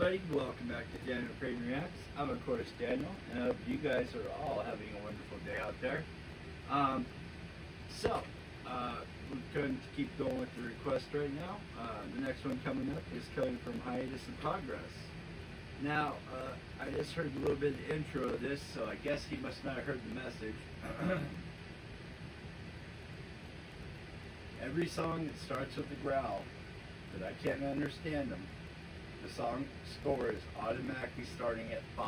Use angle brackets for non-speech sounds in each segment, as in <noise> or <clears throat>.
everybody, welcome back to Daniel Crane Reacts. I'm of course Daniel, and I hope you guys are all having a wonderful day out there. Um, so, uh, we're going to keep going with the request right now. Uh, the next one coming up is coming from Hiatus in Progress. Now, uh, I just heard a little bit of the intro of this, so I guess he must not have heard the message. <clears throat> Every song that starts with a growl, but I can't understand them the song score is automatically starting at 5.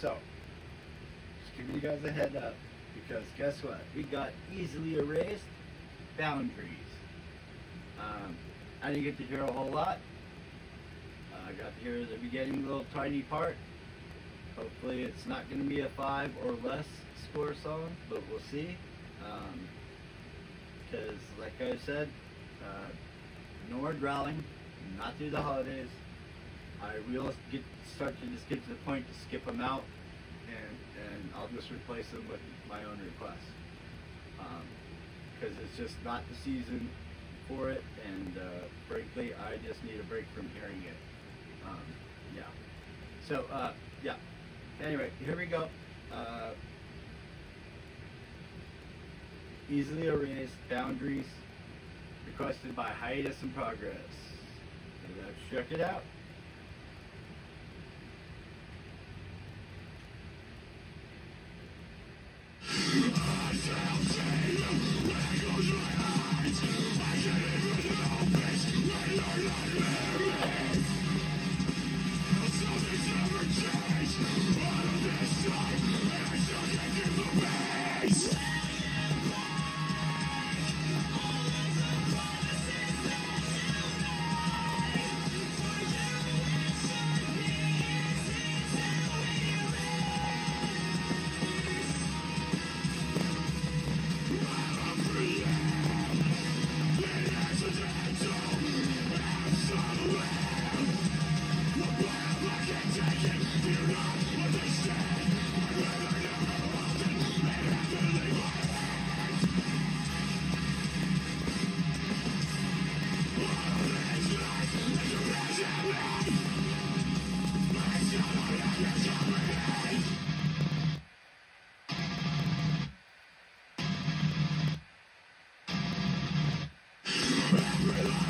So, just giving you guys a head up, because guess what? We got easily erased boundaries. Um, I didn't get to hear a whole lot. Uh, I got to hear the beginning little tiny part. Hopefully it's not going to be a 5 or less score song, but we'll see. Because, um, like I said, uh, more growling, not through the holidays. I will get start to just get to the point to skip them out, and and I'll just replace them with my own requests. Because um, it's just not the season for it, and uh, frankly, I just need a break from hearing it. Um, yeah. So uh, yeah. Anyway, here we go. Uh, easily erased boundaries requested by Hiatus in Progress. let's check it out.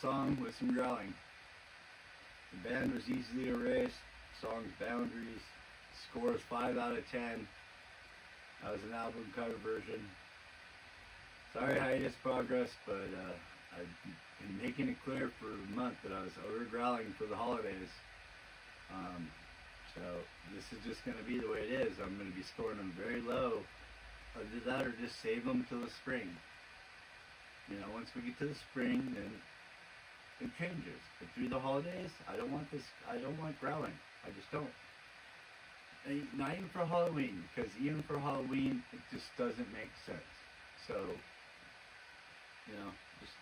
song with some growling. The band was easily erased. Song's boundaries. Score is 5 out of 10. That was an album cover version. Sorry, hiatus progress, but uh, I've been making it clear for a month that I was over growling for the holidays. Um, so this is just going to be the way it is. I'm going to be scoring them very low. Either that or just save them till the spring. You know, once we get to the spring, then it changes. But through the holidays, I don't want this. I don't want growling. I just don't. And not even for Halloween, because even for Halloween, it just doesn't make sense. So, you know, just.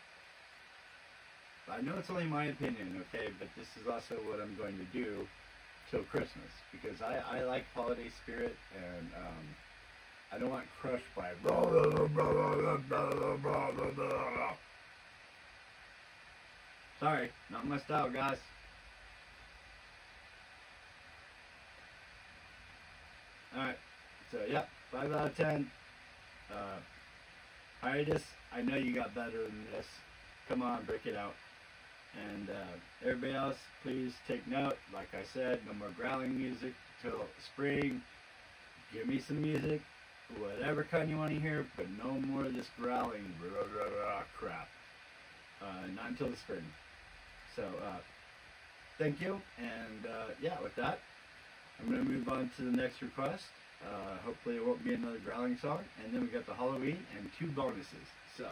I know it's only my opinion, okay, but this is also what I'm going to do till Christmas because I, I like holiday spirit and um, I don't want crushed by blah, blah, blah, blah, blah, blah, blah, blah, blah. Sorry, not my style, guys. Alright, so yeah, 5 out of 10. Uh, hiatus, I know you got better than this. Come on, break it out. And uh, everybody else, please take note. Like I said, no more growling music till spring. Give me some music, whatever kind you want to hear, but no more of this growling rah, rah, rah, crap. Uh, not until the spring. So, uh, thank you. And uh, yeah, with that, I'm going to move on to the next request. Uh, hopefully, it won't be another growling song. And then we got the Halloween and two bonuses. So,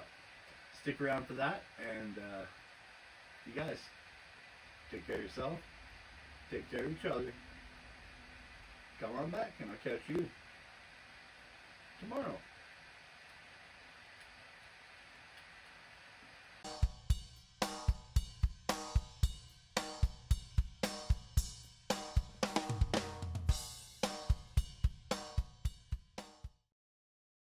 stick around for that. And uh, you guys, take care of yourself. Take care of each other. Come on back, and I'll catch you tomorrow.